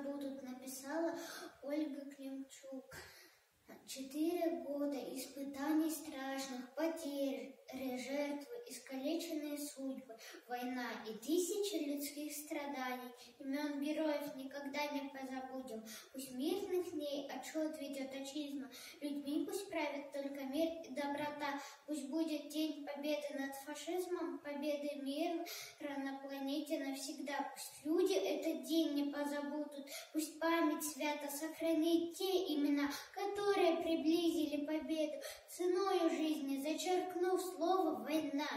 позабудут, написала Ольга Климчук. Четыре года испытаний страшных, потерь, жертвы, искалеченные судьбы, война и тысячи людских страданий. Имен героев никогда не позабудем. Пусть мирных дней отчет ведет отчизна. Людьми пусть правит только мир и доброта. Пусть будет день победы над фашизмом, победы мира на планете навсегда. Пусть люди этот день. Пусть память свято сохранит те имена, которые приблизили победу ценою жизни, зачеркнув слово «война».